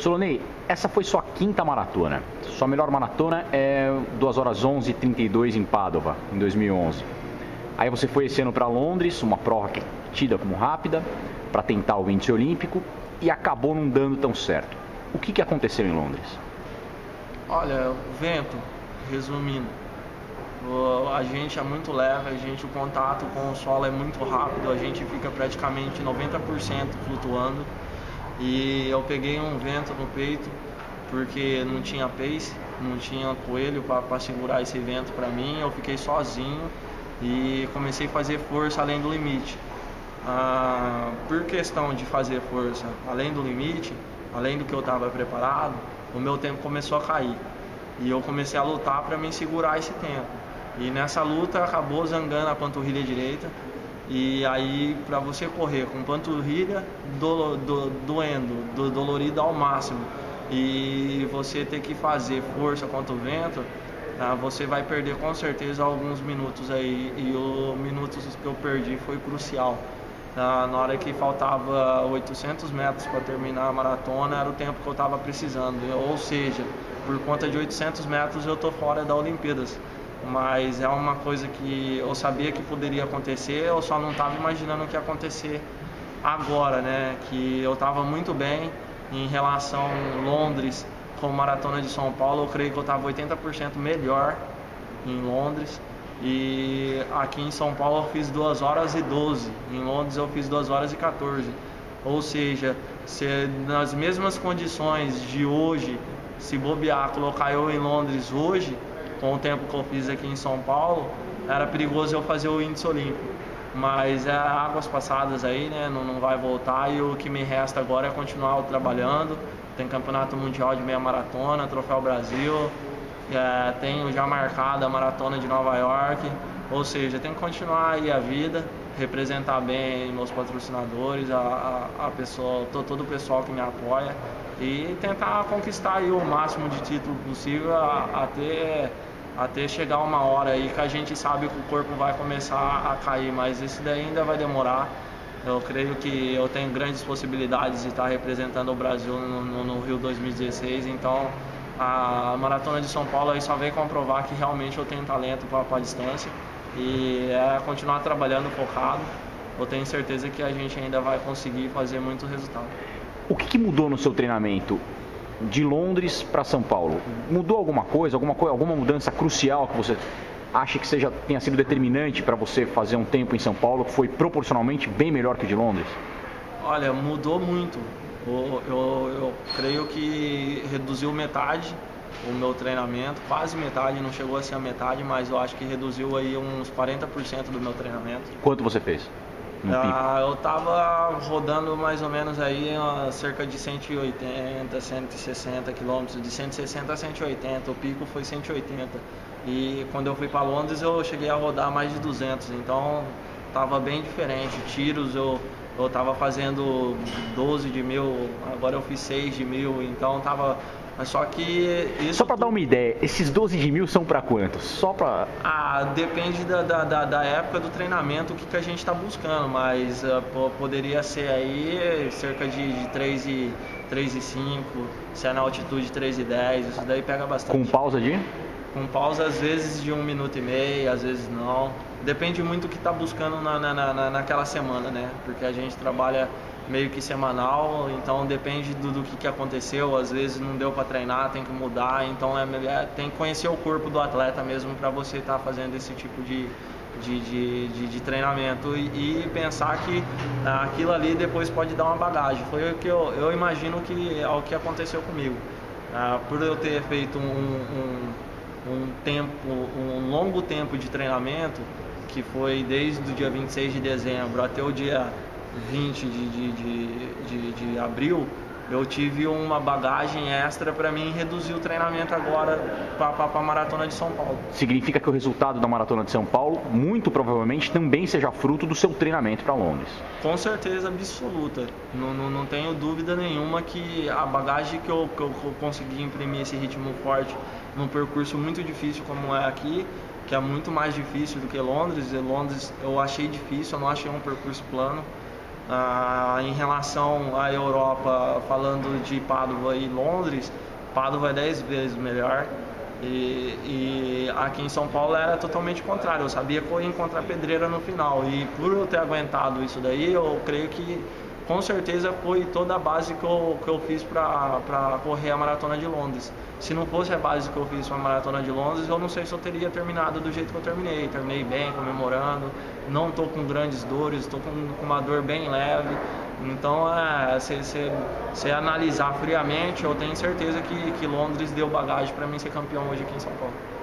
Solonei, essa foi sua quinta maratona. Sua melhor maratona é 2 horas 11 e 32 em Padova, em 2011. Aí você foi esse ano para Londres, uma prova que é tida como rápida, para tentar o índice olímpico e acabou não dando tão certo. O que, que aconteceu em Londres? Olha, o vento, resumindo, a gente é muito leve, a gente o contato com o solo é muito rápido, a gente fica praticamente 90% flutuando e eu peguei um vento no peito porque não tinha pace, não tinha coelho para segurar esse vento para mim, eu fiquei sozinho e comecei a fazer força além do limite. Ah, por questão de fazer força além do limite, além do que eu estava preparado, o meu tempo começou a cair. E eu comecei a lutar para me segurar esse tempo. E nessa luta acabou zangando a panturrilha direita. E aí, para você correr com panturrilha do, do, doendo, do, dolorido ao máximo, e você ter que fazer força contra o vento, ah, você vai perder com certeza alguns minutos aí. E os minutos que eu perdi foi crucial na, na hora que faltava 800 metros para terminar a maratona, era o tempo que eu estava precisando. Ou seja, por conta de 800 metros eu estou fora da Olimpíadas. Mas é uma coisa que eu sabia que poderia acontecer, eu só não estava imaginando o que ia acontecer agora, né? Que eu estava muito bem em relação a Londres com Maratona de São Paulo, eu creio que eu estava 80% melhor em Londres. E aqui em São Paulo eu fiz 2 horas e 12, em Londres eu fiz 2 horas e 14. Ou seja, se nas mesmas condições de hoje, se bobear, colocar eu em Londres hoje, com o tempo que eu fiz aqui em São Paulo, era perigoso eu fazer o índice olímpico. Mas é águas passadas aí, né? Não, não vai voltar e o que me resta agora é continuar trabalhando. Tem campeonato mundial de meia maratona, troféu Brasil, é, tenho já marcado a maratona de Nova York, ou seja, tenho que continuar aí a vida, representar bem meus patrocinadores, a, a, pessoa, todo, o pessoal que me apoia e tentar conquistar o máximo de título possível até, até chegar uma hora aí que a gente sabe que o corpo vai começar a cair, mas isso daí ainda vai demorar. Eu creio que eu tenho grandes possibilidades de estar representando o Brasil no, no, no Rio 2016, então a maratona de São Paulo aí só vem comprovar que realmente eu tenho talento para a distância e é continuar trabalhando focado. Eu tenho certeza que a gente ainda vai conseguir fazer muito resultado. O que, que mudou no seu treinamento de Londres para São Paulo? Mudou alguma coisa, alguma coisa, alguma mudança crucial que você acha que seja tenha sido determinante para você fazer um tempo em São Paulo que foi proporcionalmente bem melhor que o de Londres? Olha, mudou muito. Eu, eu, eu creio que reduziu metade o meu treinamento, quase metade, não chegou a ser a metade, mas eu acho que reduziu aí uns 40% do meu treinamento. Quanto você fez? Ah, eu estava rodando mais ou menos aí cerca de 180, 160 quilômetros, de 160 a 180, o pico foi 180. E quando eu fui para Londres eu cheguei a rodar mais de 200, então estava bem diferente. Tiros eu eu estava fazendo 12 de mil, agora eu fiz 6 de mil, então tava. Só que isso. Só para dar uma ideia, esses 12 de mil são para quantos? Só para. Ah, depende da, da, da, época do treinamento, o que, que a gente está buscando, mas uh, poderia ser aí cerca de, de 3 e, 3 e 5, se é na altitude 3 e 10, isso daí pega bastante. Com pausa de? Com pausa às vezes de um minuto e meio, às vezes não depende muito do que está buscando na, na, na, naquela semana, né? Porque a gente trabalha meio que semanal, então depende do, do que, que aconteceu. Às vezes não deu para treinar, tem que mudar, então é, é, tem que conhecer o corpo do atleta mesmo para você estar tá fazendo esse tipo de, de, de, de, de treinamento e, e, pensar que aquilo ali depois pode dar uma bagagem. Foi o que eu, eu imagino que é o que aconteceu comigo. Ah, por eu ter feito um, um, um tempo, um longo tempo de treinamento, que foi desde o dia 26 de dezembro até o dia 20 de, de, de, de, de abril, eu tive uma bagagem extra para mim reduzir o treinamento agora para a maratona de São Paulo. Significa que o resultado da maratona de São Paulo, muito provavelmente, também seja fruto do seu treinamento para Londres. Com certeza absoluta. Não, não, não, tenho dúvida nenhuma que a bagagem que eu, que eu consegui imprimir esse ritmo forte num percurso muito difícil como é aqui, que é muito mais difícil do que Londres. E Londres eu achei difícil, eu não achei um percurso plano. Ah, em relação à Europa, falando de Padova e Londres, Padova é 10 vezes melhor. E, e, aqui em São Paulo era totalmente contrário. Eu sabia que eu ia encontrar pedreira no final. E por eu ter aguentado isso daí, eu creio que com certeza foi toda a base que eu, que eu fiz para correr a maratona de Londres. Se não fosse a base que eu fiz para a maratona de Londres, eu não sei se eu teria terminado do jeito que eu terminei. Terminei bem, comemorando, não estou com grandes dores, estou com, com, uma dor bem leve. Então, é, se, se, se analisar friamente, eu tenho certeza que, que Londres deu bagagem para mim ser campeão hoje aqui em São Paulo.